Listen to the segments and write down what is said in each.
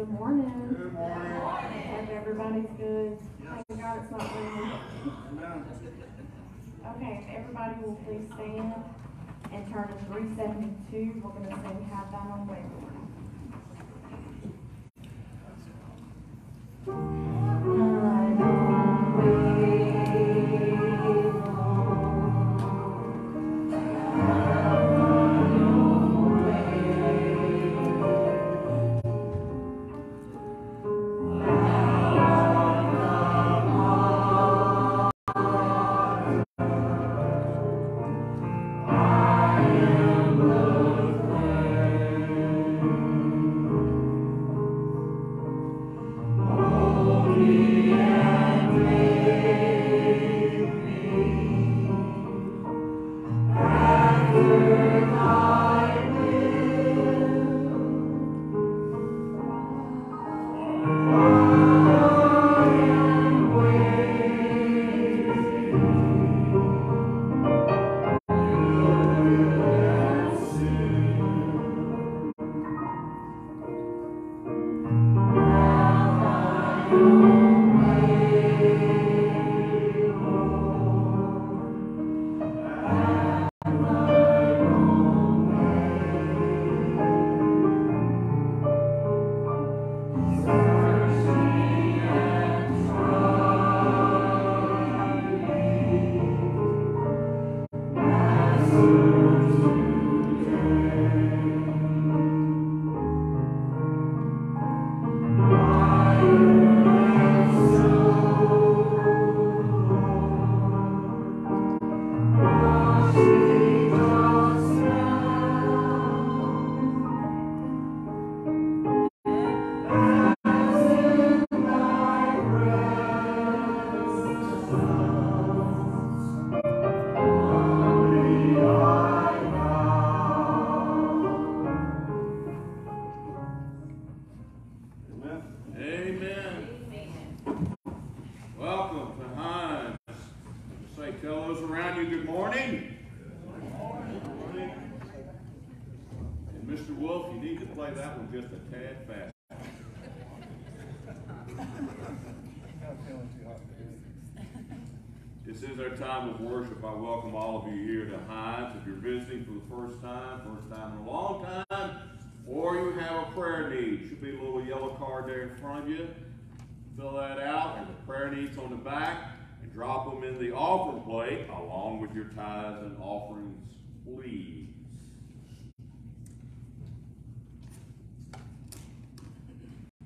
Good morning. Good morning. Hope everybody's good. Thank God it's not raining. Okay, if everybody will please stand and turn to three seventy-two, we're gonna sing Have Thine Own Way,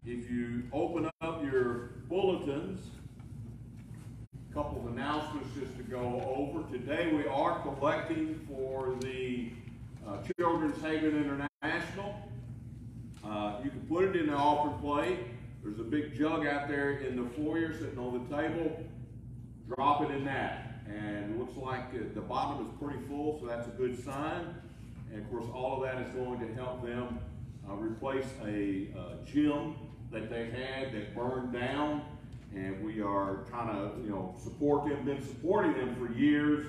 If you open up your bulletins, a couple of announcements just to go over. Today we are collecting for the uh, Children's Haven International. Uh, you can put it in the offering plate. There's a big jug out there in the foyer sitting on the table. Drop it in that. And it looks like uh, the bottom is pretty full, so that's a good sign. And of course, all of that is going to help them uh, replace a uh, gym that they had that burned down. And we are kind of, you know, support them, been supporting them for years.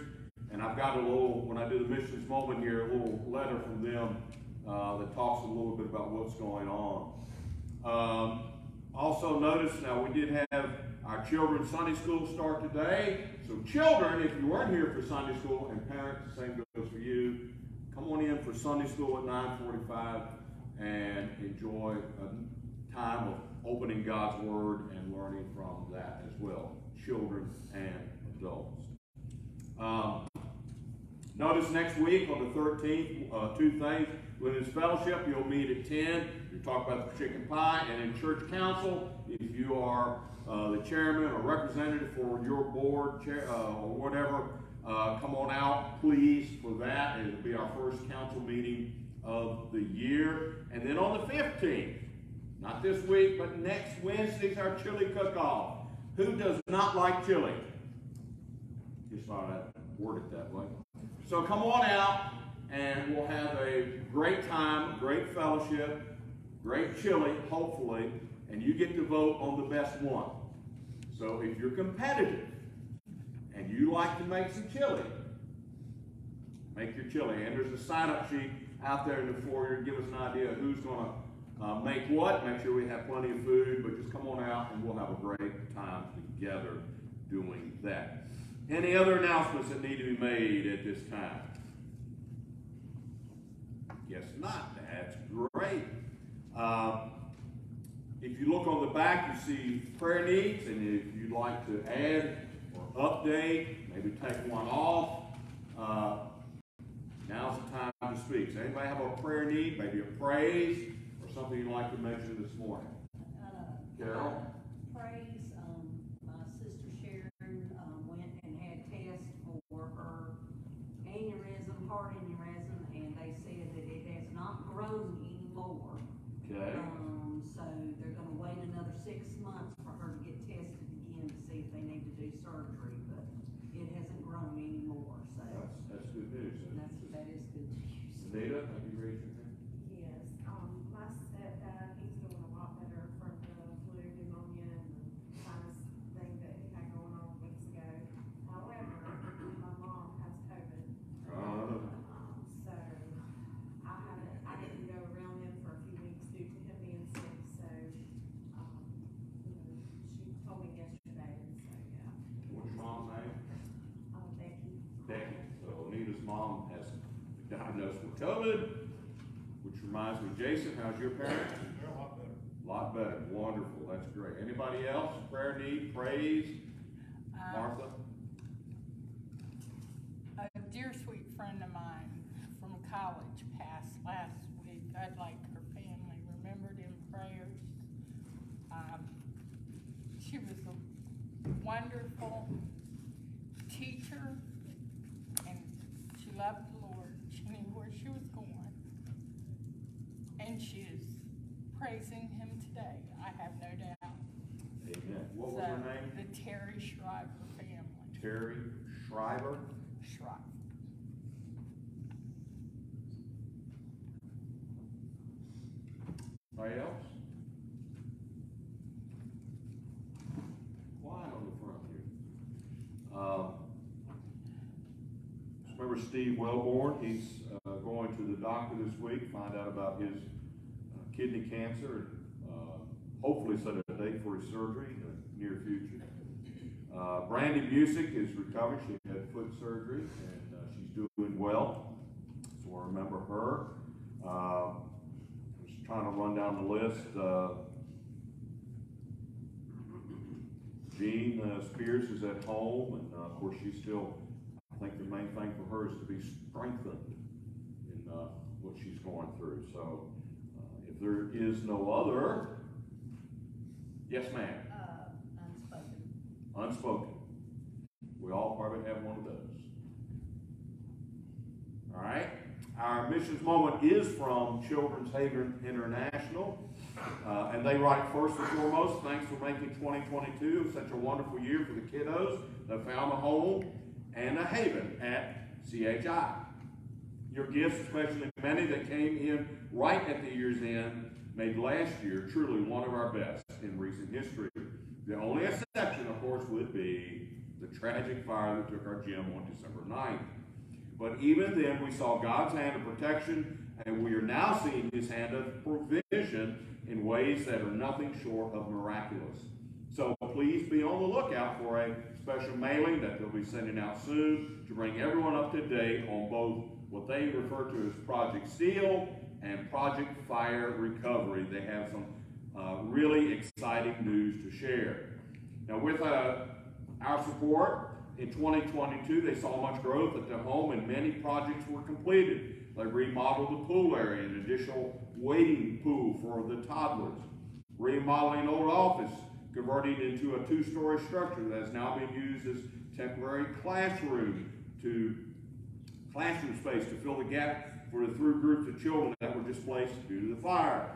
And I've got a little, when I do the missions moment here, a little letter from them uh, that talks a little bit about what's going on. Um, also notice now we did have our children's Sunday school start today. So children, if you weren't here for Sunday school, and parents, the same goes for you, come on in for Sunday school at 945 and enjoy time of opening God's Word and learning from that as well, children and adults. Um, notice next week on the 13th, uh, two things. Women's Fellowship, you'll meet at 10. You talk about the chicken pie. And in church council, if you are uh, the chairman or representative for your board chair, uh, or whatever, uh, come on out, please, for that. It'll be our first council meeting of the year. And then on the 15th, not this week, but next Wednesday's our chili cook-off. Who does not like chili? Just thought I'd word it that way. So come on out, and we'll have a great time, great fellowship, great chili, hopefully, and you get to vote on the best one. So if you're competitive and you like to make some chili, make your chili. And there's a sign-up sheet out there in the foyer to give us an idea of who's going to uh, make what? Make sure we have plenty of food, but just come on out and we'll have a great time together doing that. Any other announcements that need to be made at this time? Guess not. That's great. Uh, if you look on the back, you see prayer needs, and if you'd like to add or update, maybe take one off, uh, now's the time to speak. Does anybody have a prayer need, maybe a praise, something you'd like to mention this morning? Uh, Carol? uh, Praise, um, my sister Sharon, um, went and had tests for her aneurysm, heart aneurysm, and they said that it has not grown anymore. Okay. Um, so they're gonna wait another six months for her to get tested again to see if they need to do surgery, but it hasn't grown anymore, so That's, that's good news. that's, that is good news. Anita, have you raised your hand? Yes, um, my stepdad, he's doing a lot better from the flu, pneumonia, and the sinus thing that he had going on weeks ago. However, my mom has COVID, Uh, um, so I haven't, I didn't go around them for a few weeks due to him being sick, so, um, you know, she told me yesterday, and so, yeah. what's your mom's name? Uh, Becky, Becky. So Anita's mom has been diagnosed with COVID, which reminds Jason, how's your parents? They're a lot better. Lot better, wonderful, that's great. Anybody else, prayer need, praise? Um, Martha? A dear sweet friend of mine from college passed last week. I'd like her family remembered in prayers. Um, she was a wonderful teacher and she loved the Lord. She knew where she was going. And she is praising him today, I have no doubt. Amen. What was her name? The Terry Shriver family. Terry Schreiber? Shriver. Anybody else? Quiet on the front here. Um, Remember Steve Wellborn, he's, uh, going to the doctor this week, find out about his uh, kidney cancer, and, uh, hopefully set a date for his surgery in the near future. Uh, Brandy Music is recovering, she had foot surgery, and, uh, she's doing well, so I remember her. Uh, was trying to run down the list, uh, Jean uh, Spears is at home, and uh, of course, she's still, I think the main thing for her is to be strengthened in what she's going through. So, if there is no other, yes, ma'am, Uh, unspoken. unspoken. We all probably have one of those. All right. Our missions moment is from Children's Haven International. Uh, and they write first and foremost, thanks for making 2022 such a wonderful year for the kiddos that found a home and a haven at CHI. Your gifts, especially many that came in right at the year's end, made last year truly one of our best in recent history. The only exception, of course, would be the tragic fire that took our gym on December 9th. But even then, we saw God's hand of protection, and we are now seeing His hand of provision in ways that are nothing short of miraculous. So please be on the lookout for a special mailing that they'll be sending out soon to bring everyone up to date on both what they refer to as Project SEAL and Project Fire Recovery. They have some uh, really exciting news to share. Now, with uh, our support, in 2022, they saw much growth at their home and many projects were completed. They remodeled the pool area, an additional wading pool for the toddlers, remodeling old office, converting into a two-story structure that is now being used as temporary classroom to classroom space to fill the gap for the through groups of children that were displaced due to the fire.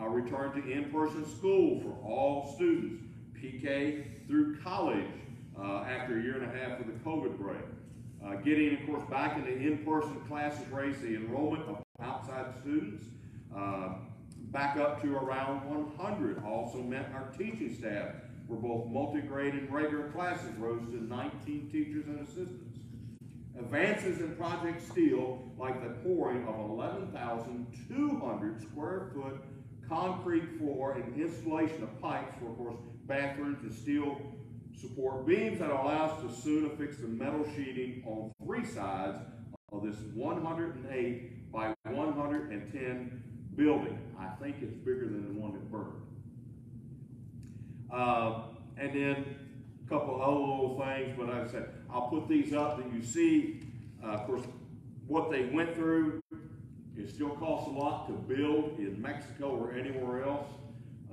Uh, return to in-person school for all students, PK through college, uh, after a year and a half of the COVID break. Uh, getting, of course, back into in-person classes raised the enrollment of outside students uh, back up to around 100. Also meant our teaching staff were both multi-grade and regular classes rose to 19 teachers and assistants. Advances in Project Steel, like the pouring of 11,200 square foot concrete floor and installation of pipes for, of course, bathrooms and steel support beams that allow us to soon affix the metal sheeting on three sides of this one hundred and eight by one hundred and ten building. I think it's bigger than the one that burned. Uh, and then couple other little things, but I said, I'll put these up that you see, uh, of course, what they went through. It still costs a lot to build in Mexico or anywhere else.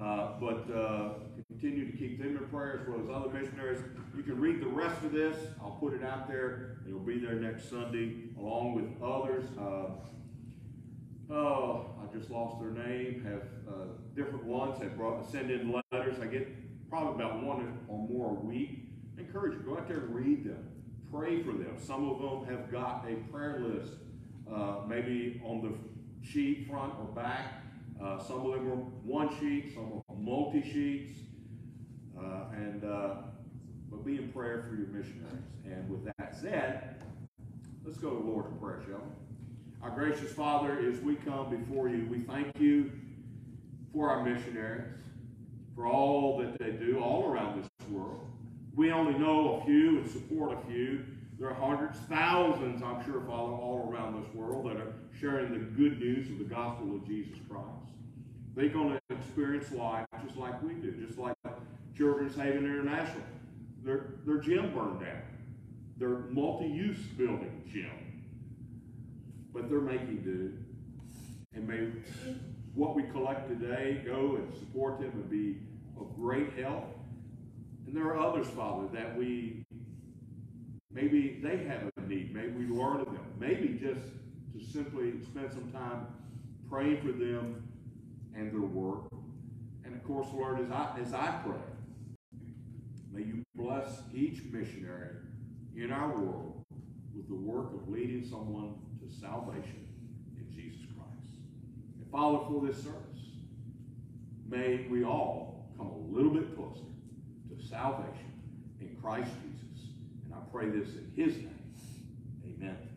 Uh, but, uh, continue to keep them in prayer as well as other missionaries. You can read the rest of this. I'll put it out there. It'll be there next Sunday along with others. Uh, oh, I just lost their name. Have uh, different ones have brought send in letters. I get probably about one or more a week. Encourage you go out there and read them. Pray for them. Some of them have got a prayer list, uh, maybe on the sheet front or back. Uh, some of them are one sheet, some are multi sheets. Uh, and uh, but be in prayer for your missionaries. And with that said, let's go to Lord in prayer, shall we? Our gracious Father, as we come before you, we thank you for our missionaries, for all that they do all around this world. We only know a few and support a few. There are hundreds, thousands, I'm sure, Father, all around this world that are sharing the good news of the gospel of Jesus Christ. They're going to experience life just like we do, just like Children's Haven International. Their, their gym burned down. Their multi-use building gym. But they're making do. And may what we collect today go and support them and be of great help. And there are others, Father, that we maybe they have a need. Maybe we learn of them. Maybe just to simply spend some time praying for them and their work. And of course, Lord, as I as I pray, May you bless each missionary in our world with the work of leading someone to salvation in Jesus Christ. And Father, for this service, may we all come a little bit closer to salvation in Christ Jesus. And I pray this in his name. Amen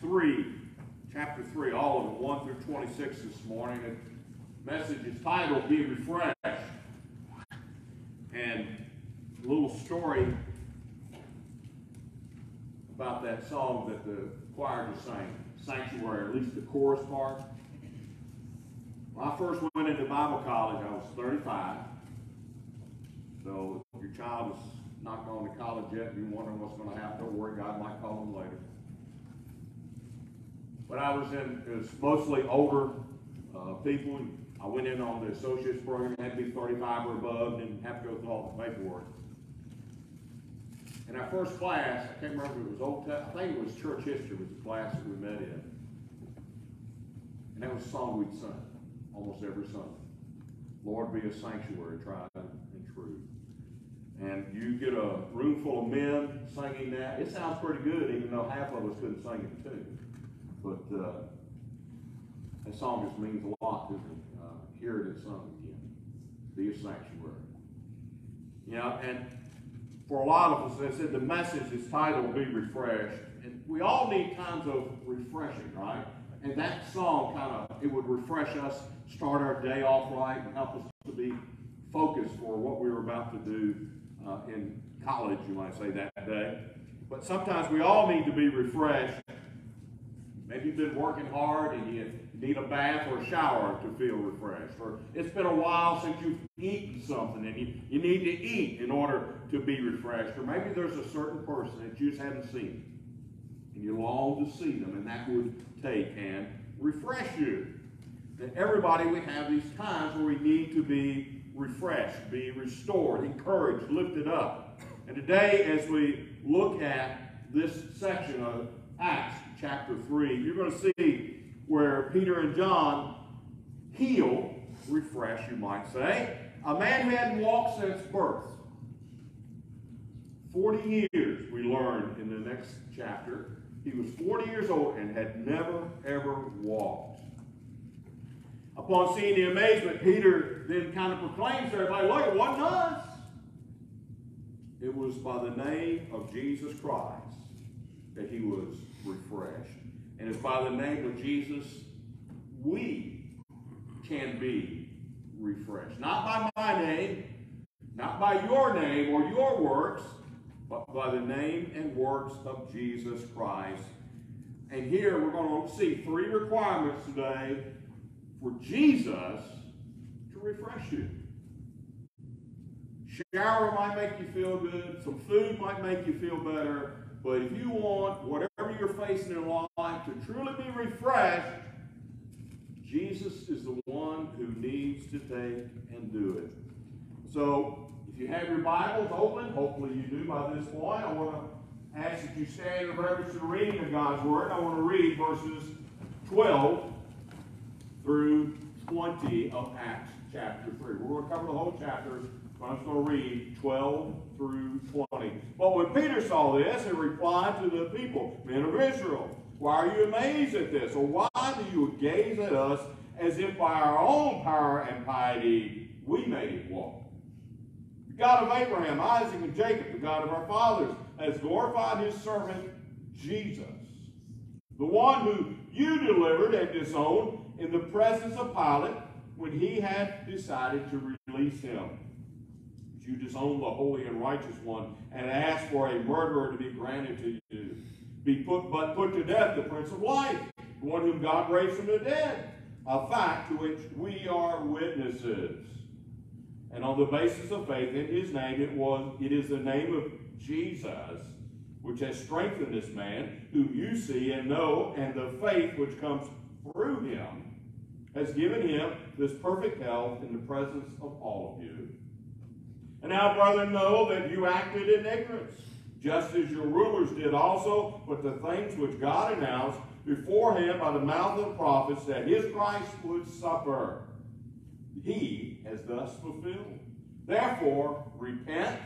3, chapter 3, all of it, 1 through 26 this morning. The message is titled Be Refreshed. And a little story about that song that the choir just sang, Sanctuary, at least the chorus part. When I first went into Bible college, I was 35. So if your child is not going to college yet you're wondering what's going to happen, don't worry, God might call them later. But I was in, it was mostly older uh, people. I went in on the associate's program, had to be 35 or above, and have to go through all the paperwork. In our first class, I can't remember if it was Old I think it was church history was the class that we met in. And that was a song we'd sing almost every Sunday. Lord be a sanctuary, tried and true. And you get a room full of men singing that. It sounds pretty good, even though half of us couldn't sing it too. But uh, that song just means a lot to me. Uh, hear it sung again. Be a sanctuary. You know, and for a lot of us, I said, the message is titled Be Refreshed. And we all need times of refreshing, right? And that song kind of, it would refresh us, start our day off right, and help us to be focused for what we were about to do uh, in college, you might say, that day. But sometimes we all need to be refreshed. Maybe you've been working hard and you need a bath or a shower to feel refreshed. Or it's been a while since you've eaten something and you, you need to eat in order to be refreshed. Or maybe there's a certain person that you just haven't seen and you long to see them, and that would take and refresh you. That everybody, we have these times where we need to be refreshed, be restored, encouraged, lifted up. And today, as we look at this section of Acts chapter 3, you're going to see where Peter and John heal, refresh, you might say, a man who hadn't walked since birth. 40 years, we learn in the next chapter. He was 40 years old and had never, ever walked. Upon seeing the amazement, Peter then kind of proclaims to everybody, look, it wasn't us. It was by the name of Jesus Christ that he was refreshed. And it's by the name of Jesus we can be refreshed. Not by my name, not by your name or your works, but by the name and works of Jesus Christ. And here we're going to see three requirements today for Jesus to refresh you. Shower might make you feel good, some food might make you feel better, but if you want whatever you're facing in life to truly be refreshed, Jesus is the one who needs to take and do it. So, if you have your Bibles open, hopefully you do by this point, I want to ask that you stand in reverence to the reading of God's Word. I want to read verses 12 through 20 of Acts chapter 3. We're going to cover the whole chapter, but I'm just going to read 12 through 20. But when Peter saw this, he replied to the people, Men of Israel, why are you amazed at this? Or why do you gaze at us as if by our own power and piety we made him walk? The God of Abraham, Isaac, and Jacob, the God of our fathers, has glorified his servant Jesus, the one who you delivered and disowned in the presence of Pilate when he had decided to release him. You disown the holy and righteous one and ask for a murderer to be granted to you. Be put, but put to death the Prince of Life, the one whom God raised from the dead, a fact to which we are witnesses. And on the basis of faith in his name, it was it is the name of Jesus which has strengthened this man, whom you see and know, and the faith which comes through him has given him this perfect health in the presence of all of you. And now, brethren, know that you acted in ignorance, just as your rulers did also, but the things which God announced beforehand by the mouth of the prophets that his Christ would suffer, he has thus fulfilled. Therefore, repent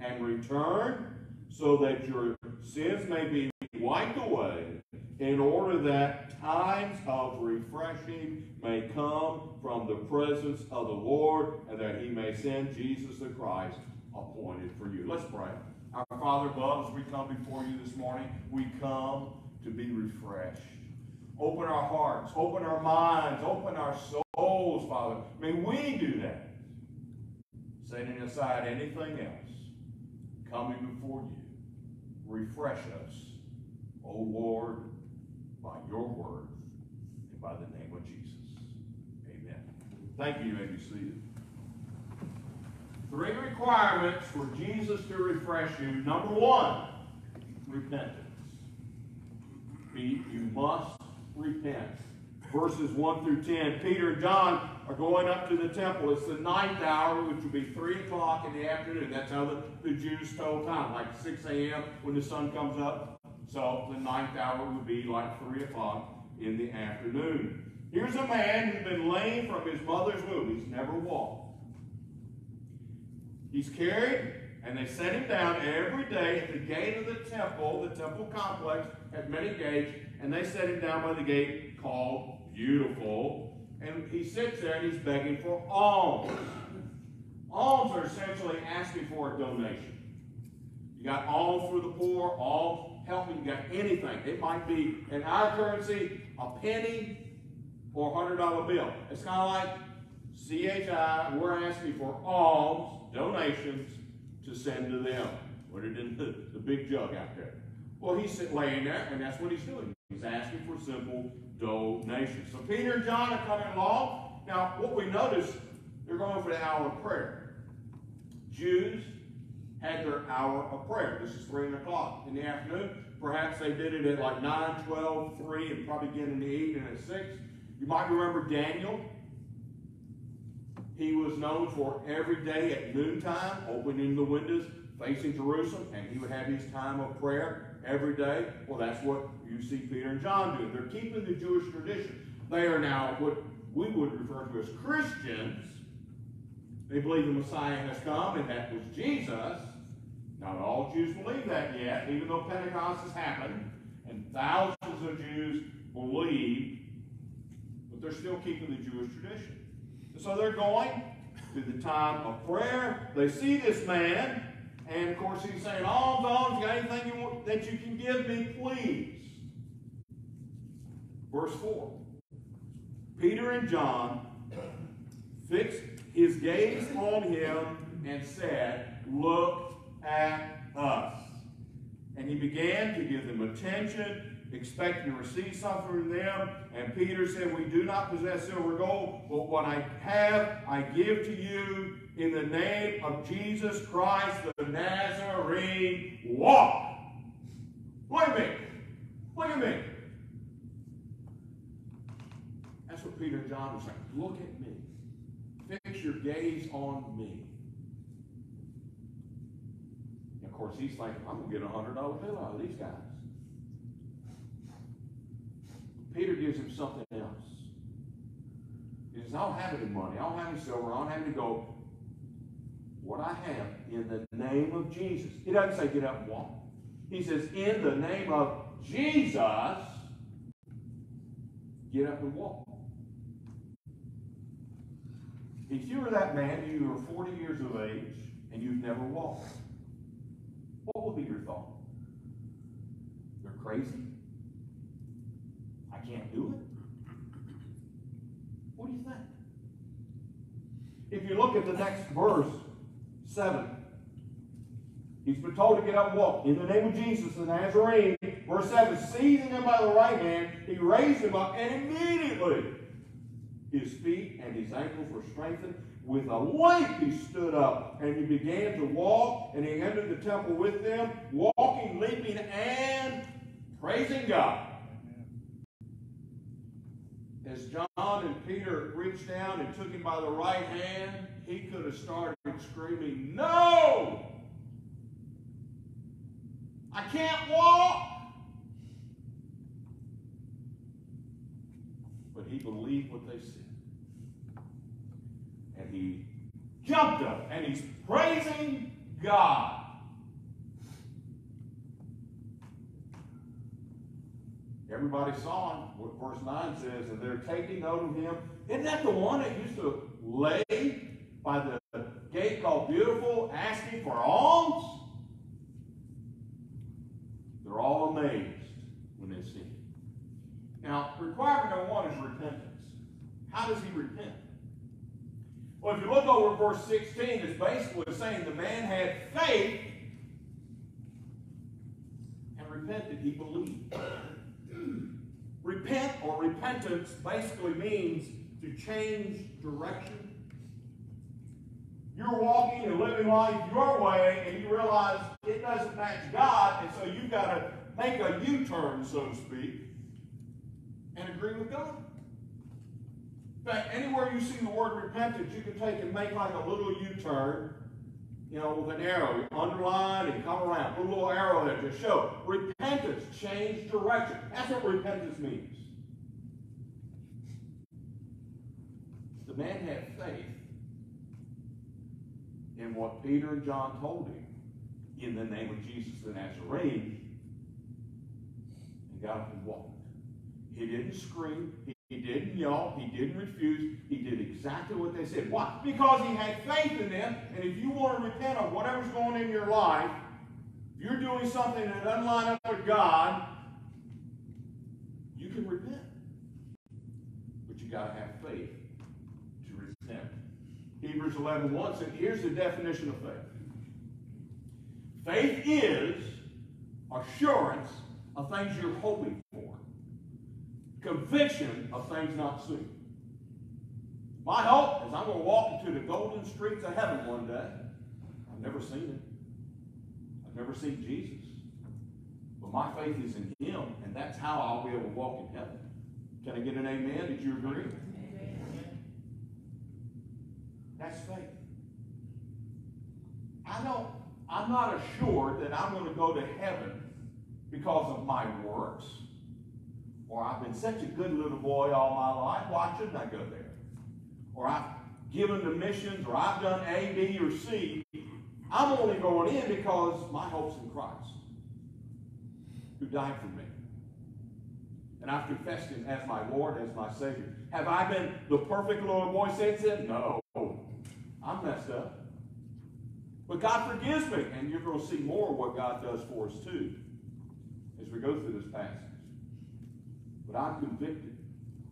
and return so that your sins may be wiped away, in order that times of refreshing may come from the presence of the Lord, and that he may send Jesus the Christ appointed for you. Let's pray. Our Father, love, as we come before you this morning, we come to be refreshed. Open our hearts, open our minds, open our souls, Father. May we do that. Setting aside anything else, coming before you. Refresh us, O Lord, by your word and by the name of Jesus. Amen. Thank you. You may be seated. Three requirements for Jesus to refresh you. Number one, repentance. You must repent. Verses 1 through 10. Peter and John are going up to the temple. It's the ninth hour, which will be 3 o'clock in the afternoon. That's how the, the Jews told time, like 6 a.m. when the sun comes up. So the ninth hour would be like 3 o'clock in the afternoon. Here's a man who's been lame from his mother's womb. He's never walked. He's carried, and they set him down every day at the gate of the temple. The temple complex had many gates, and they set him down by the gate called Beautiful. And he sits there and he's begging for alms. Alms are essentially asking for a donation. You got alms for the poor, alms helping, you got anything. It might be in our currency, a penny or a hundred dollar bill. It's kind of like CHI, we're asking for alms, donations to send to them. Put it in the, the big jug out there. Well, he's laying there, and that's what he's doing. He's asking for simple donations. So Peter and John are coming along. Now, what we notice, they're going for the hour of prayer. Jews had their hour of prayer. This is 3 o'clock in the afternoon. Perhaps they did it at like 9, 12, 3, and probably again in the evening at 6. You might remember Daniel. He was known for every day at noontime, opening the windows, facing Jerusalem, and he would have his time of prayer every day. Well, that's what you see Peter and John doing. They're keeping the Jewish tradition. They are now what we would refer to as Christians. They believe the Messiah has come, and that was Jesus. Not all Jews believe that yet, even though Pentecost has happened, and thousands of Jews believe, but they're still keeping the Jewish tradition. And so they're going to the time of prayer. They see this man, and of course he's saying, oh, Alms, alms, you got anything you want, that you can give me, please? Verse 4. Peter and John fixed his gaze on him and said, Look at us. And he began to give them attention, expecting to receive something from them. And Peter said, We do not possess silver or gold, but what I have I give to you in the name of Jesus Christ the Nazarene. Walk! Look at me! Look at me! That's what Peter and John were saying. Look at me. Fix your gaze on me. And of course, he's thinking, I'm going to get a $100 bill out of these guys. Peter gives him something else. He says, I don't have any money. I don't have any silver. I don't have any gold. What I have in the name of Jesus. He doesn't say get up and walk. He says, in the name of Jesus, get up and walk. If you were that man, you were 40 years of age, and you've never walked, what will be your thought? They're crazy. I can't do it. What do you think? If you look at the next verse, 7, he's been told to get up and walk. In the name of Jesus, the Nazarene, verse 7, seizing him by the right hand, he raised him up, and immediately his feet and his ankles were strengthened. With a leap he stood up and he began to walk and he entered the temple with them, walking, leaping, and praising God. As John and Peter reached down and took him by the right hand, he could have started screaming, No! I can't walk! But he believed what they said. And he jumped up and he's praising God. Everybody saw him. What verse 9 says, and they're taking note of him. Isn't that the one that used to lay by the gate called Beautiful, asking for alms? They're all amazed when they see him. Now, requirement number one is repentance. How does he repent? Well, if you look over verse 16, it's basically saying the man had faith and repented. He believed. Repent or repentance basically means to change direction. You're walking and living life your way, and you realize it doesn't match God, and so you've got to make a U turn, so to speak, and agree with God. Fact, anywhere you see the word repentance, you can take and make like a little U turn, you know, with an arrow. You underline and come around. Put a little arrow there to show repentance, change direction. That's what repentance means. The man had faith in what Peter and John told him in the name of Jesus the Nazarene and got up and walked. He didn't scream. He, he didn't yell. He didn't refuse. He did exactly what they said. Why? Because he had faith in them. And if you want to repent of whatever's going in your life, if you're doing something that doesn't line up with God, you can repent. But you got to have faith to repent. Hebrews 11 1 said, here's the definition of faith. Faith is assurance of things you're hoping for conviction of things not seen. My hope is I'm going to walk into the golden streets of heaven one day. I've never seen it. I've never seen Jesus. But my faith is in him, and that's how I'll be able to walk in heaven. Can I get an amen? Did you agree? Amen. That's faith. I don't, I'm not assured that I'm going to go to heaven because of my works or I've been such a good little boy all my life, why shouldn't I go there? Or I've given to missions, or I've done A, B, or C. I'm only going in because my hope's in Christ, who died for me. And I've confessed him as my Lord, as my Savior. Have I been the perfect little boy since then? No. I'm messed up. But God forgives me. And you're going to see more of what God does for us, too, as we go through this passage. But I'm convicted.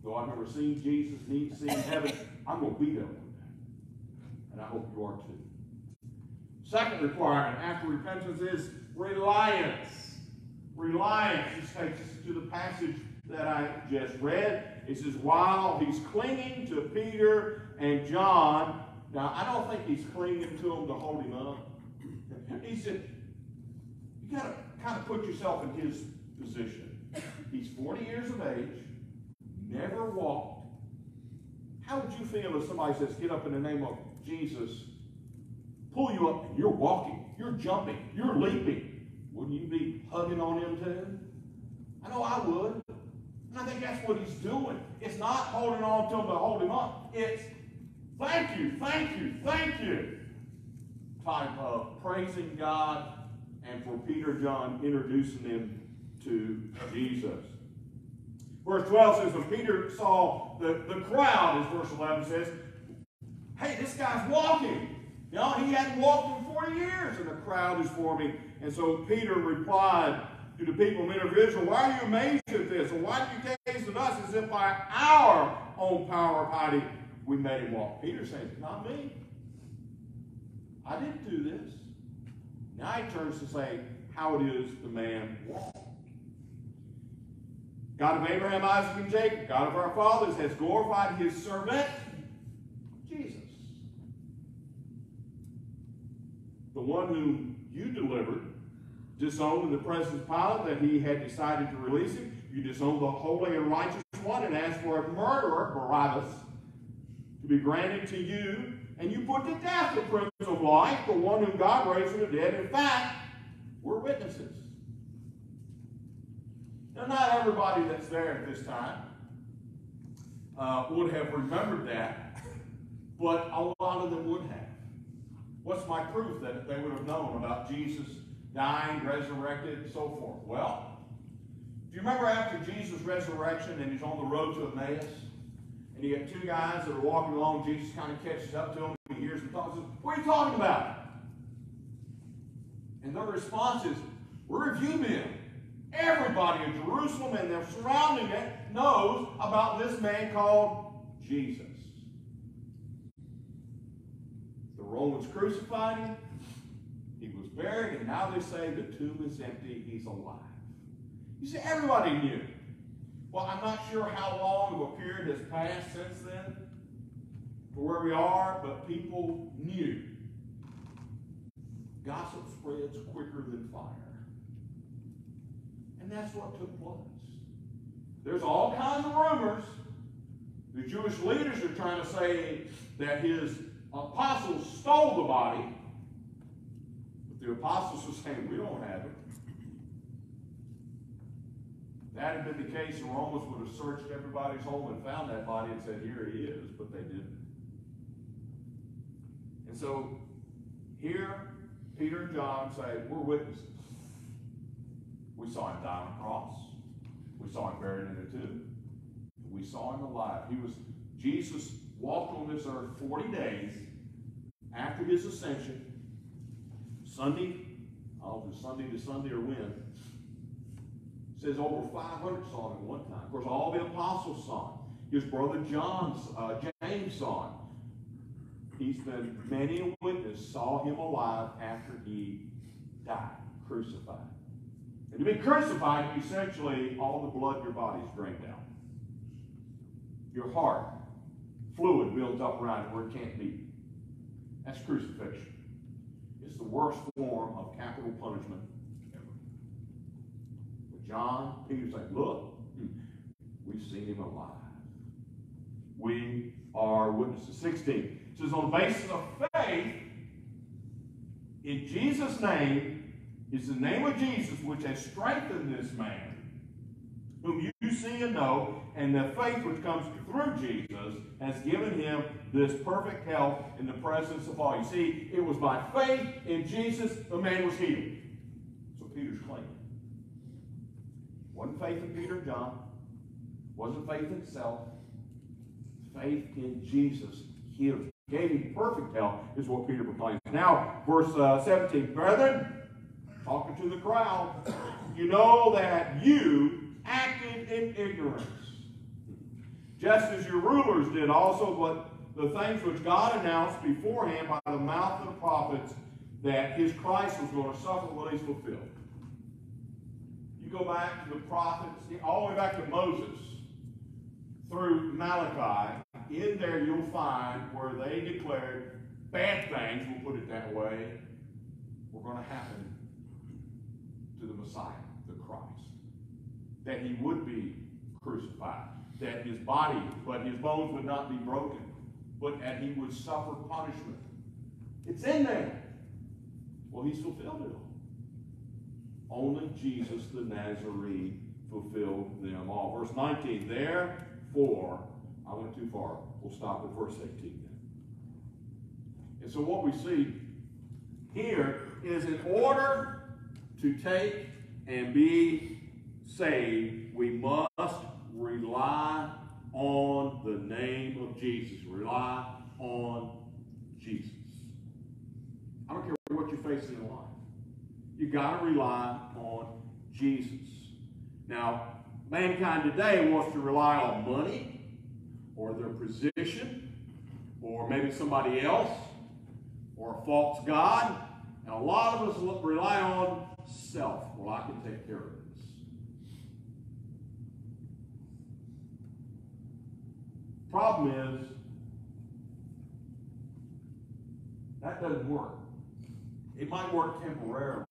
Though I've never seen Jesus, need to see in heaven, I'm going to be there one day. And I hope you are too. Second requirement after repentance is reliance. Reliance. This takes us to the passage that I just read. It says, while he's clinging to Peter and John, now I don't think he's clinging to them to hold him up. He said, you got to kind of put yourself in his position. He's 40 years of age, never walked. How would you feel if somebody says, get up in the name of Jesus, pull you up, and you're walking, you're jumping, you're leaping? Wouldn't you be hugging on him too? I know I would. And I think that's what he's doing. It's not holding on to him to hold him up. It's thank you, thank you, thank you. Type of praising God and for Peter John introducing them to Jesus. Verse 12 says, when Peter saw the, the crowd, as verse 11 says, hey, this guy's walking. You know, he hadn't walked in 40 years, and the crowd is forming. And so Peter replied to the people in individual, why are you amazed at this? Or why do you gaze at us as if by our own power or piety we made him walk? Peter says, not me. I didn't do this. Now he turns to say how it is the man walked. God of Abraham, Isaac, and Jacob, God of our fathers, has glorified his servant, Jesus. The one whom you delivered, disowned in the presence of Pilate that he had decided to release him. You disowned the holy and righteous one and asked for a murderer, Barabbas, to be granted to you. And you put to death the Prince of Life, the one whom God raised from the dead. In fact, we're witnesses. Now, not everybody that's there at this time uh, would have remembered that, but a lot of them would have. What's my proof that they would have known about Jesus dying, resurrected, and so forth? Well, do you remember after Jesus' resurrection and he's on the road to Emmaus? And you got two guys that are walking along, Jesus kind of catches up to them, and he hears them talk, says, What are you talking about? And their response is, We're few men Everybody in Jerusalem and their surrounding it knows about this man called Jesus. The Romans crucified him. He was buried, and now they say the tomb is empty. He's alive. You see, everybody knew. Well, I'm not sure how long of a period has passed since then for where we are, but people knew. Gossip spreads quicker than fire. And that's what took place. There's all kinds of rumors. The Jewish leaders are trying to say that his apostles stole the body. But the apostles are saying, we don't have it. If that had been the case, the Romans would have searched everybody's home and found that body and said, here he is, but they didn't. And so here, Peter and John say, we're witnesses. We saw him die on a cross. We saw him buried in a tomb. We saw him alive. He was Jesus walked on this earth 40 days after his ascension. Sunday, I'll know if Sunday to Sunday or when. Says over 500 saw him at one time. Of course, all the apostles saw him. His brother John, uh, James saw him. He's been many a witness saw him alive after he died, crucified. And to be crucified, essentially, all the blood your body's drained out. Your heart, fluid builds up around it where it can't beat. That's crucifixion. It's the worst form of capital punishment ever. But John, Peter's like, look, hmm, we've seen him alive. We are witnesses. 16. It says, on the basis of faith, in Jesus' name, is the name of Jesus which has strengthened this man, whom you see and know, and the faith which comes through Jesus has given him this perfect health in the presence of all. You see, it was by faith in Jesus the man was healed. So Peter's claim. Wasn't faith in Peter and John. Wasn't faith in self. Faith in Jesus healed. Gave him perfect health is what Peter proclaims. Now, verse uh, 17. Brethren, talking to the crowd, you know that you acted in ignorance, just as your rulers did also, but the things which God announced beforehand by the mouth of the prophets that his Christ was going to suffer what he's fulfilled. You go back to the prophets, all the way back to Moses, through Malachi, in there you'll find where they declared bad things, we'll put it that way, were going to happen to the Messiah, the Christ. That he would be crucified, that his body, but his bones would not be broken, but that he would suffer punishment. It's in there. Well, he's fulfilled it all. Only Jesus the Nazarene fulfilled them all. Verse 19, therefore, I went too far. We'll stop at verse 18 then. And so what we see here is in order to take and be saved, we must rely on the name of Jesus. Rely on Jesus. I don't care what you're facing in life. You got to rely on Jesus. Now, mankind today wants to rely on money or their position or maybe somebody else or a false God. And a lot of us rely on self. Well, I can take care of this. Problem is, that doesn't work. It might work temporarily.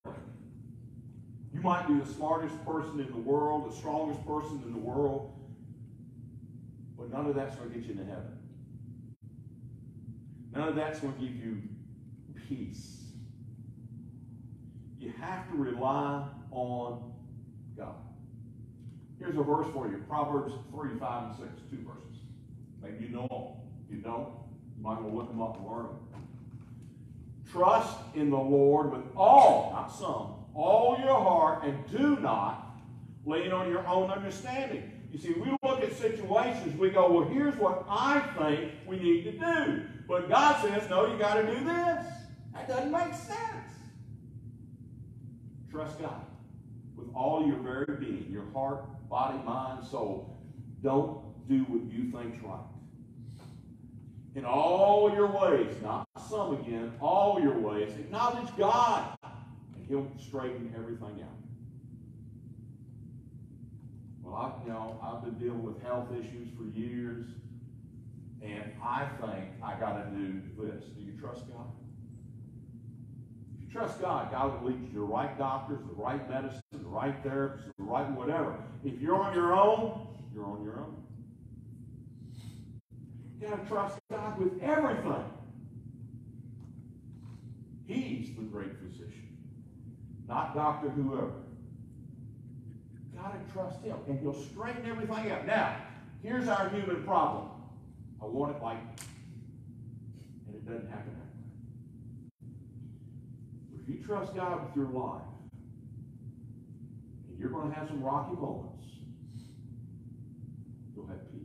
You might be the smartest person in the world, the strongest person in the world, but none of that's going to get you into heaven. None of that's going to give you peace. You have to rely on God. Here's a verse for you Proverbs 3, 5, and 6, two verses. Maybe you know them. If you don't, you might want to look them up and learn them. Trust in the Lord with all, not some, all your heart, and do not lean on your own understanding. You see, we look at situations, we go, well, here's what I think we need to do. But God says, no, you got to do this. That doesn't make sense. Trust God. with all your very being, your heart, body, mind, soul. Don't do what you think's right. In all your ways, not some again, all your ways, acknowledge God, and He'll straighten everything out. Well, I, you know, I've been dealing with health issues for years, and I think I got to do this. Do you trust God? Trust God, God will lead you to the right doctors, the right medicine, the right therapist, the right whatever. If you're on your own, you're on your own. You got to trust God with everything. He's the great physician, not Doctor Whoever. You Got to trust Him, and He'll straighten everything out. Now, here's our human problem. I want it like, and it doesn't happen if you trust God with your life, and you're going to have some rocky moments, you'll have peace.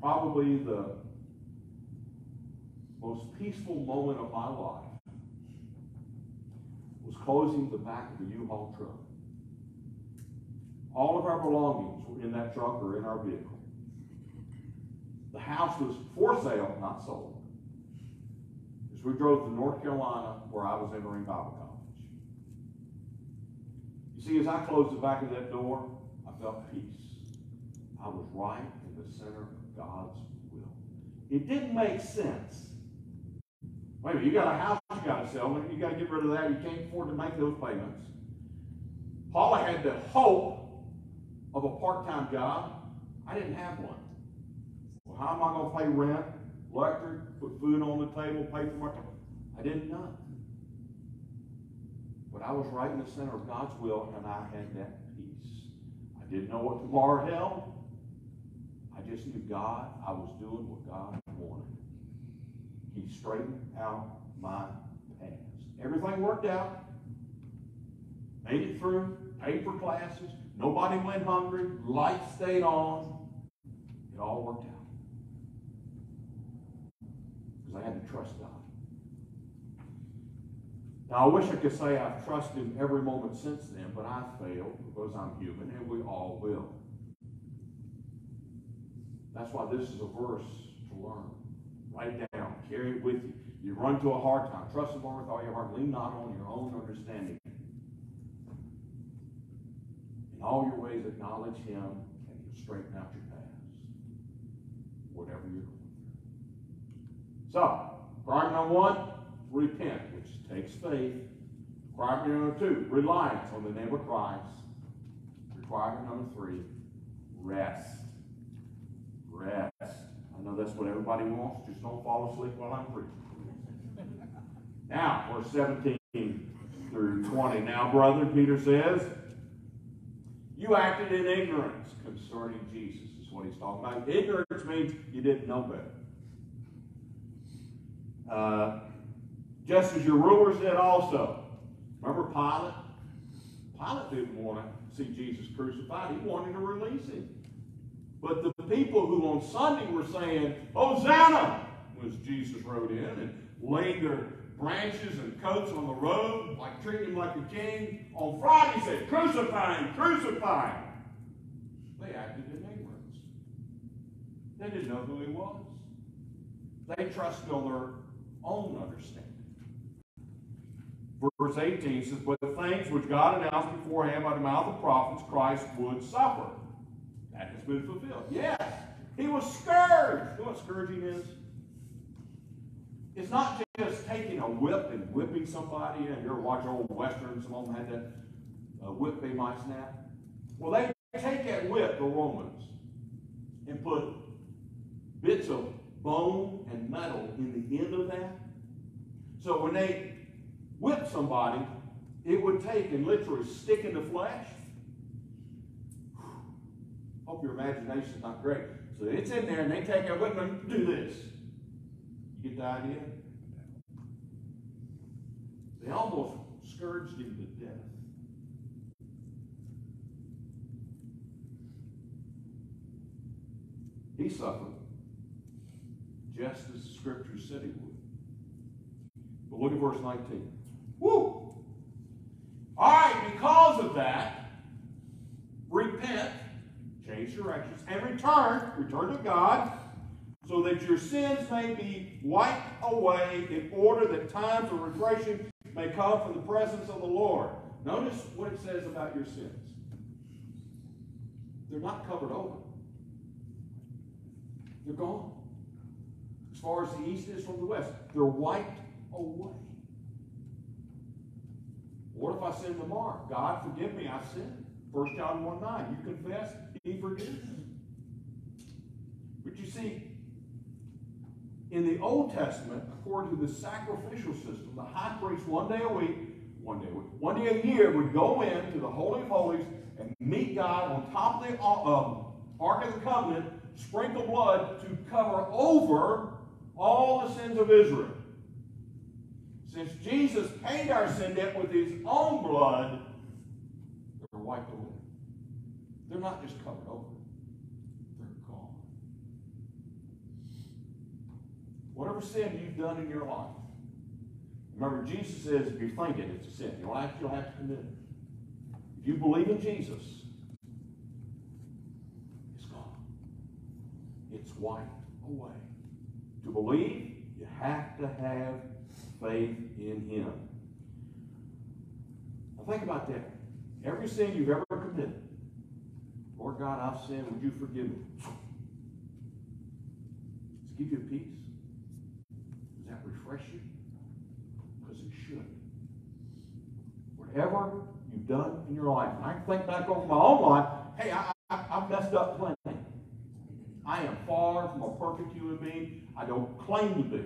Probably the most peaceful moment of my life was closing the back of the U-Haul truck. All of our belongings were in that truck or in our vehicle. The house was for sale, not sold. As we drove to North Carolina, where I was entering Bible college. You see, as I closed the back of that door, I felt peace. I was right in the center of God's will. It didn't make sense. Wait a minute, you got a house you got to sell, you got to get rid of that. You can't afford to make those payments. Paula had the hope of a part-time job. I didn't have one. Well, how am I going to pay rent, electric, put food on the table, pay for my? I didn't know. But I was right in the center of God's will, and I had that peace. I didn't know what tomorrow held. I just knew God. I was doing what God wanted. He straightened out my past. Everything worked out. Made it through. Paid for classes. Nobody went hungry. Lights stayed on. It all worked out. Because I had to trust God. Now, I wish I could say I've trusted Him every moment since then, but I failed because I'm human, and we all will. That's why this is a verse to learn. Write it down. Carry it with you. You run to a hard time. Trust the Lord with all your heart. Lean not on your own understanding. In all your ways, acknowledge Him, and He'll straighten out your past. Whatever you're through. So, requirement number one, repent, which takes faith. Requirement number two, reliance on the name of Christ. Requirement number three, rest. Rest. I know that's what everybody wants. Just don't fall asleep while I'm preaching. Now, verse 17 through 20. Now, brother, Peter says, you acted in ignorance concerning Jesus, is what he's talking about. Ignorance means you didn't know better. Uh, just as your rulers did also. Remember Pilate? Pilate didn't want to see Jesus crucified. He wanted to release him. But the people who on Sunday were saying, Hosanna, as Jesus rode in and laid their branches and coats on the road, like treating him like a king. On Friday, said, Crucify him, crucify him. They acted in ignorance. They didn't know who he was. They trusted on their own understanding. Verse 18 says, But the things which God announced beforehand by the mouth of prophets, Christ would suffer. That has been fulfilled. Yes, he was scourged. You know what scourging is? It's not just taking a whip and whipping somebody. And you ever watch old westerns? Some of them had that uh, whip they might snap. Well, they take that whip, the Romans, and put bits of bone and metal in the end of that. So when they whip somebody, it would take and literally stick in the flesh. Hope your imagination's not great. So it's in there, and they take a whip and do this. You get the idea? They almost scourged him to death. He suffered just as the scripture said he would. But look at verse 19. Woo! All right, because of that, repent, change directions, and return, return to God, so that your sins may be wiped away in order that times of refreshing may come from the presence of the Lord. Notice what it says about your sins. They're not covered over. They're gone. As far as the east is from the west, they're wiped away. What if I sin tomorrow? God, forgive me, I sinned. 1 John 1 9. You confess, he forgives. But you see, in the Old Testament, according to the sacrificial system, the high priest one day a week, one day a week, one day a year would go into the Holy of Holies and meet God on top of the um, Ark of the Covenant, sprinkle blood to cover over all the sins of Israel. Since Jesus paid our sin debt with his own blood, they're wiped away. They're not just covered over, they're gone. Whatever sin you've done in your life, remember Jesus says if you're thinking it's a sin, you don't have, you don't have to commit it. If you believe in Jesus, it's gone. It's wiped away. To believe, you have to have faith in Him. Now think about that. Every sin you've ever committed, Lord God, I've sinned. Would you forgive me? Does it give you peace? Does that refresh you? Because it should. Whatever you've done in your life, I can think back over my own life, hey, I, I, I've messed up plenty. I am far from a perfect human being. I don't claim to be.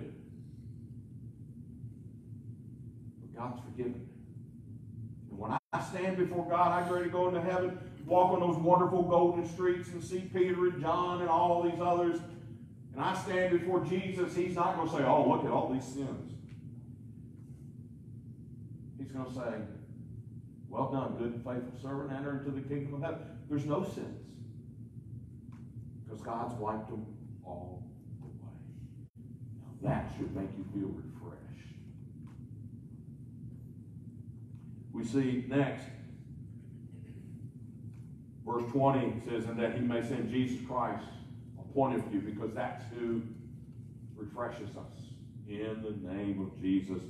But God's forgiven me. And when I stand before God, I'm ready to go into heaven, walk on those wonderful golden streets and see Peter and John and all these others. And I stand before Jesus, he's not going to say, oh, look at all these sins. He's going to say, well done, good and faithful servant, enter into the kingdom of heaven. There's no sins. Because God's wiped them all away. Now that should make you feel refreshed. We see next, verse 20 says, and that he may send Jesus Christ appointed for you, because that's who refreshes us in the name of Jesus.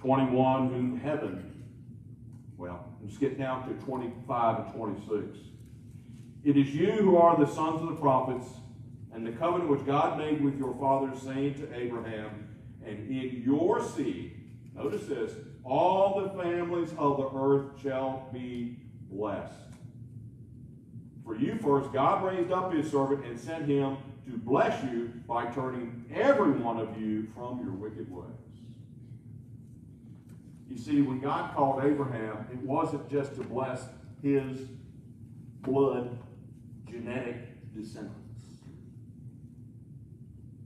21, whom heaven, well, let's get down to 25 and 26. It is you who are the sons of the prophets, and the covenant which God made with your fathers, saying to Abraham, and in your seed, notice this, all the families of the earth shall be blessed. For you first, God raised up his servant and sent him to bless you by turning every one of you from your wicked ways. You see, when God called Abraham, it wasn't just to bless his blood genetic descendants.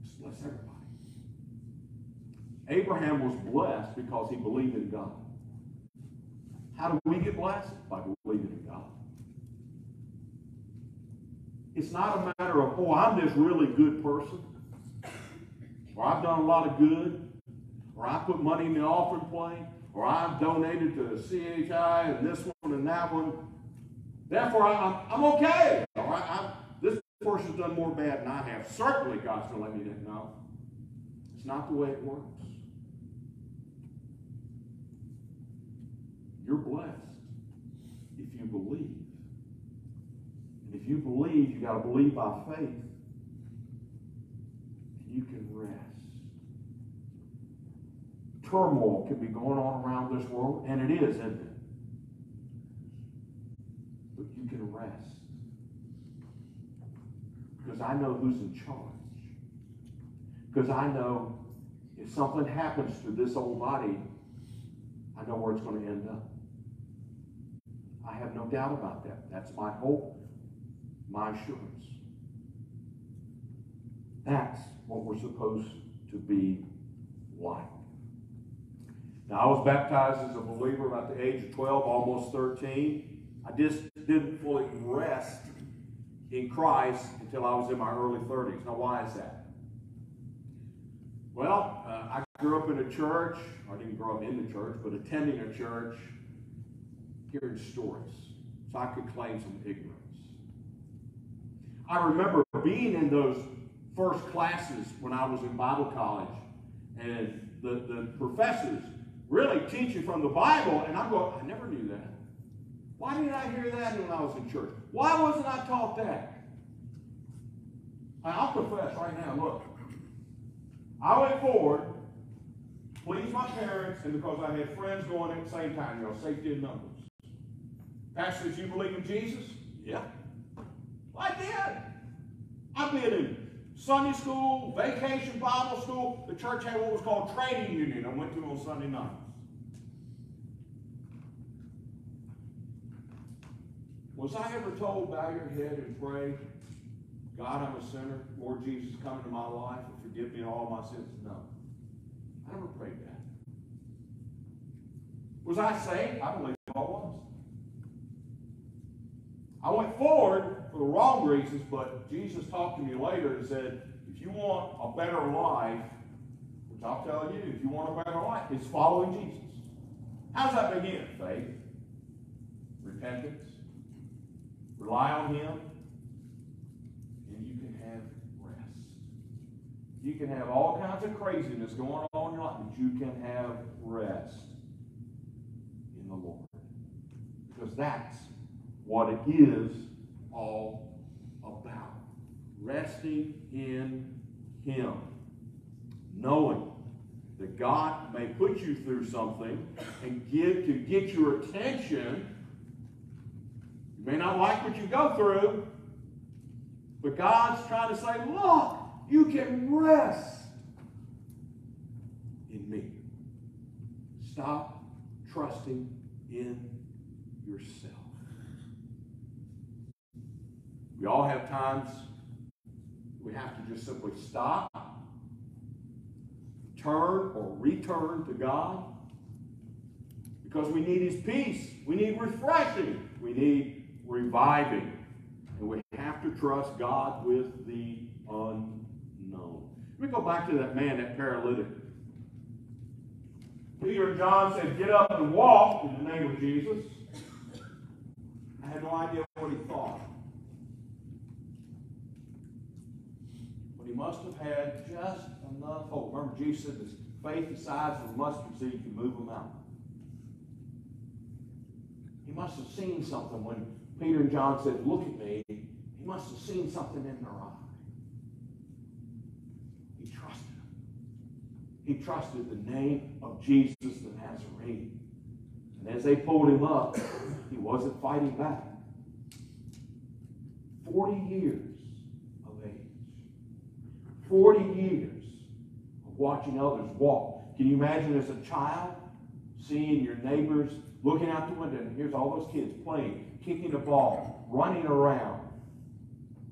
Just bless everybody. Abraham was blessed because he believed in God. How do we get blessed? By believing in God. It's not a matter of, oh, I'm this really good person, or I've done a lot of good, or I put money in the offering plate, or I've donated to CHI and this one and that one. Therefore, I'm, I'm okay. All right, I'm, this person's done more bad than I have. Certainly, God's going to let me know. It's not the way it works. You're blessed if you believe. And if you believe, you got to believe by faith. And you can rest. Turmoil can be going on around this world, and it is, isn't it? But you can rest. Because I know who's in charge. Because I know if something happens to this old body, I know where it's going to end up. I have no doubt about that. That's my hope, my assurance. That's what we're supposed to be like. Now, I was baptized as a believer about the age of 12, almost 13. I just didn't fully rest in Christ until I was in my early 30s. Now, why is that? Well, uh, I grew up in a church. I didn't grow up in the church, but attending a church hearing stories so I could claim some ignorance. I remember being in those first classes when I was in Bible college, and the, the professors really teaching from the Bible, and I'm going, I never knew that. Why didn't I hear that when I was in church? Why wasn't I taught that? I'll confess right now, look, I went forward, pleased my parents, and because I had friends going at the same time, you know, safety in numbers. Pastor, you believe in Jesus? Yeah. I did. I've been in Sunday school, vacation Bible school. The church had what was called training union. I went to on Sunday nights. Was I ever told, bow your head and pray, God, I'm a sinner. Lord Jesus, come into my life and forgive me all my sins? No. I never prayed that. Was I saved? I believe I was. I went forward for the wrong reasons, but Jesus talked to me later and said, if you want a better life, which I'll tell you, if you want a better life, it's following Jesus. How's that begin? Faith, repentance, rely on Him, and you can have rest. You can have all kinds of craziness going on in your life, but you can have rest in the Lord. Because that's what it is all about. Resting in Him. Knowing that God may put you through something and give to get your attention. You may not like what you go through, but God's trying to say, look, you can rest in me. Stop trusting in yourself. We all have times we have to just simply stop, turn or return to God because we need His peace. We need refreshing. We need reviving. And we have to trust God with the unknown. Let me go back to that man, that paralytic. Peter and John said, Get up and walk in the name of Jesus. I had no idea what he thought. But he must have had just enough hope. Remember, Jesus said, This faith the size of a mustard seed can move them out. He must have seen something when Peter and John said, Look at me. He must have seen something in their eye. He trusted him. He trusted the name of Jesus the Nazarene. And as they pulled him up, he wasn't fighting back. 40 years of age. 40 years of watching others walk. Can you imagine as a child seeing your neighbors looking out the window and here's all those kids playing, kicking the ball, running around.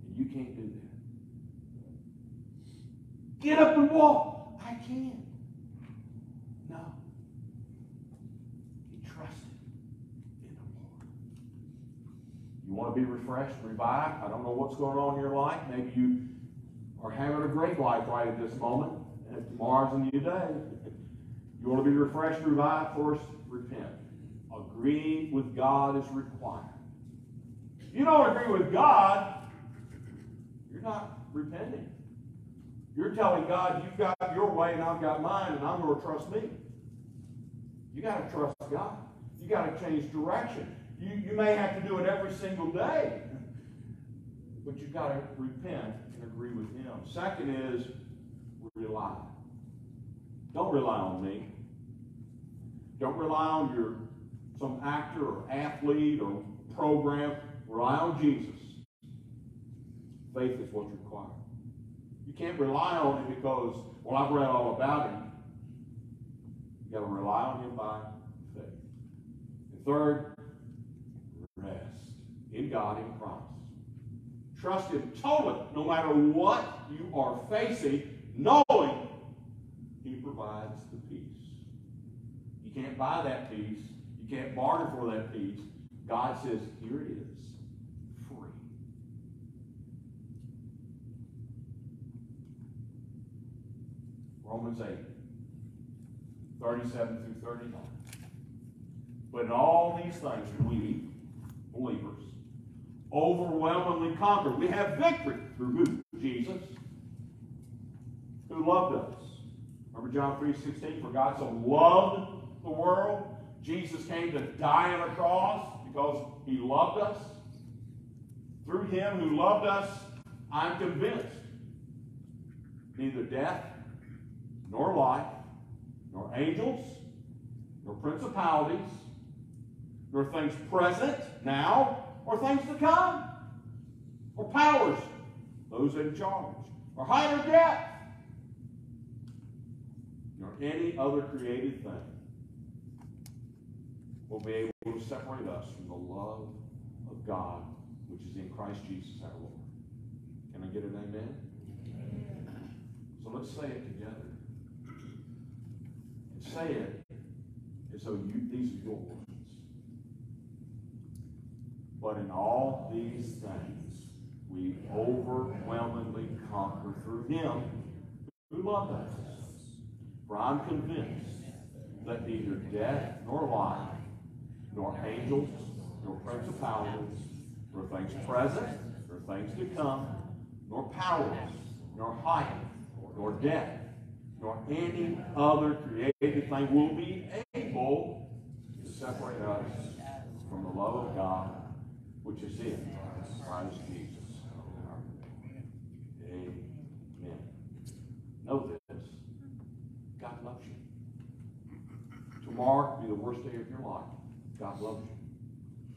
And you can't do that. Get up and walk. I can't. No. He trusted in the Lord. You want to be refreshed, revived? I don't know what's going on in your life. Maybe you are having a great life right at this moment, and tomorrow's a new day. You want to be refreshed, revived? First, repent. Agreeing with God is required. If you don't agree with God, you're not repenting. You're telling God, you've got your way and I've got mine, and I'm going to trust me. You got to trust God. You got to change direction. You, you may have to do it every single day, but you've got to repent and agree with Him. Second is rely. Don't rely on me. Don't rely on your some actor or athlete or program. Rely on Jesus. Faith is what's required. You can't rely on him because, well, I've read all about him. You got to rely on him by faith. And third, rest in God in Christ. Trust him totally, no matter what you are facing, knowing he provides the peace. You can't buy that peace. You can't barter for that peace. God says, here it is, Romans 8, 37 through 39. But in all these things, we, believers, overwhelmingly conquer. We have victory through who? Jesus, who loved us. Remember John 3.16? For God so loved the world, Jesus came to die on a cross because he loved us. Through him who loved us, I'm convinced neither death, nor life, nor angels, nor principalities, nor things present now, or things to come, or powers, those in charge, or height or depth, nor any other created thing will be able to separate us from the love of God which is in Christ Jesus our Lord. Can I get an amen? So let's say it together. And say it as though you, these are your words. But in all these things, we overwhelmingly conquer through him who loved us. For I'm convinced that neither death nor life, nor angels, nor principalities, nor things present, nor things to come, nor powers, nor height, nor depth, nor any other created thing will be able to separate us from the love of God which is in Christ Jesus. Amen. Know this. God loves you. Tomorrow could be the worst day of your life. God loves you.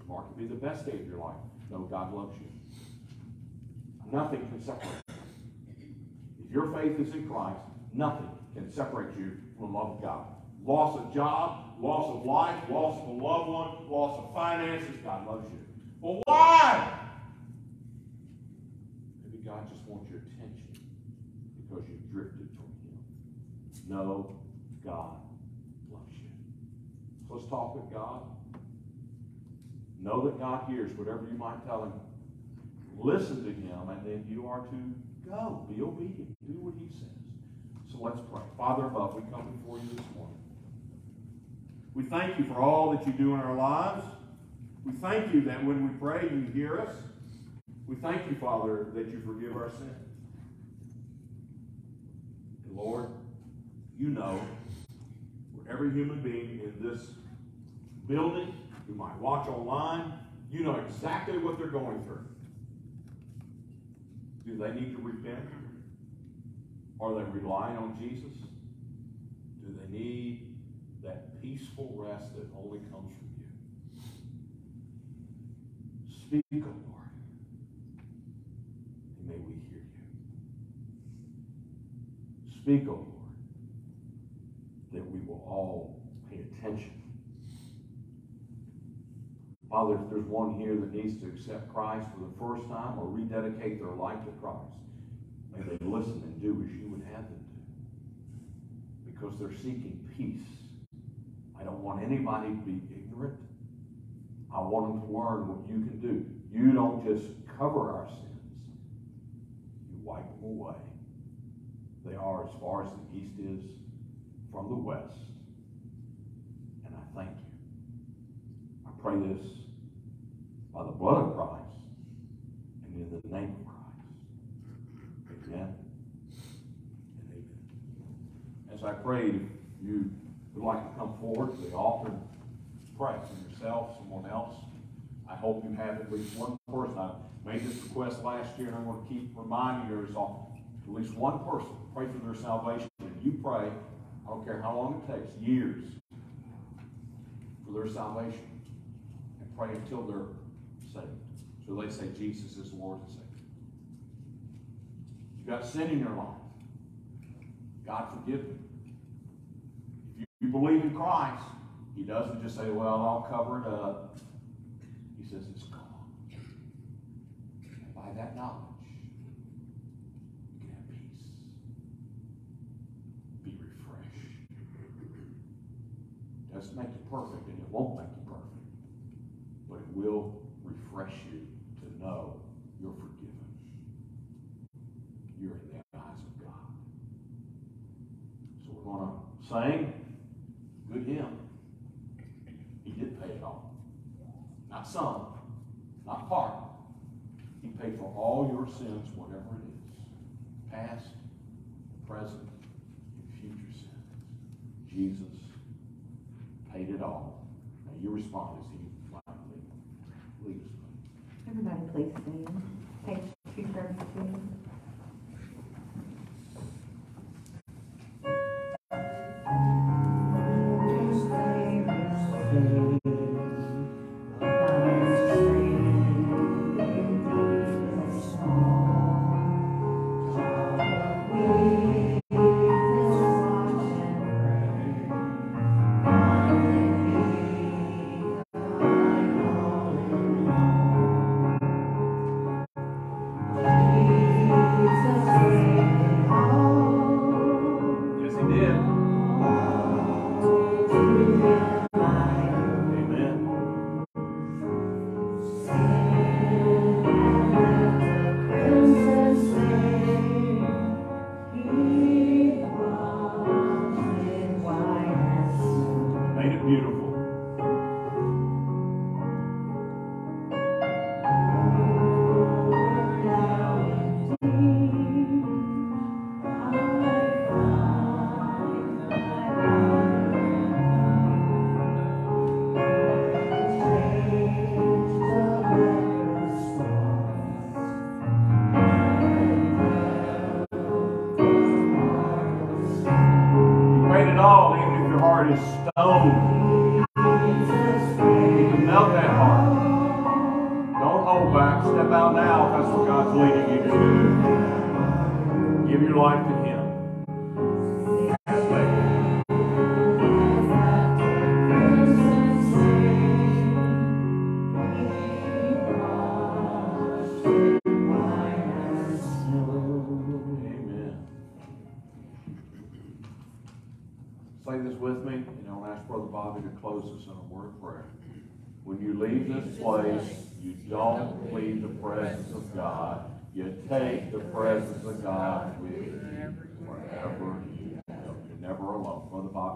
Tomorrow could be the best day of your life. No, God loves you. Nothing can separate you. If your faith is in Christ, nothing can separate you from the love of God. Loss of job, loss of life, loss of a loved one, loss of finances, God loves you. But why? Maybe God just wants your attention because you've drifted from Him. No, God loves you. So let's talk with God. Know that God hears whatever you might tell Him. Listen to Him, and then you are to go. Be obedient. Do what He says. So let's pray. Father above, we come before you this morning. We thank you for all that you do in our lives. We thank you that when we pray, you hear us. We thank you, Father, that you forgive our sins. And Lord, you know where every human being in this building who might watch online, you know exactly what they're going through. Do they need to repent? Are they relying on Jesus? Do they need that peaceful rest that only comes from you? Speak, O Lord, and may we hear you. Speak, O Lord, that we will all pay attention. Father, if there's one here that needs to accept Christ for the first time or rededicate their life to Christ, may they listen and do as you would have them do. Because they're seeking peace. I don't want anybody to be ignorant. I want them to learn what you can do. You don't just cover our sins, you wipe them away. They are as far as the east is from the west. And I thank you. I pray this by the blood of Christ and in the name. Amen amen. As I prayed, if you would like to come forward to the altar pray for yourself, someone else, I hope you have at least one person. I made this request last year, and I'm going to keep reminding you. At least one person pray for their salvation. And you pray, I don't care how long it takes, years, for their salvation. And pray until they're saved. So they say Jesus is Lord and Savior. You got sin in your life. God forgive you. If you believe in Christ, He doesn't just say, well, I'll cover it up. He says it's gone. And by that knowledge, you can have peace. Be refreshed. Doesn't make you perfect, and it won't make you perfect. But it will refresh you to know you're forgiven you're in the eyes of God. So we're going to sing, good hymn. He did pay it all. Not some, not part. He paid for all your sins, whatever it is, past, present, and future sins. Jesus paid it all. Now you respond is he blindly leads. Everybody please stand. Page 232.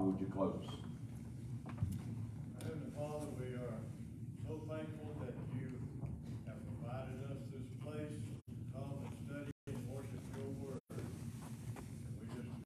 Would you close?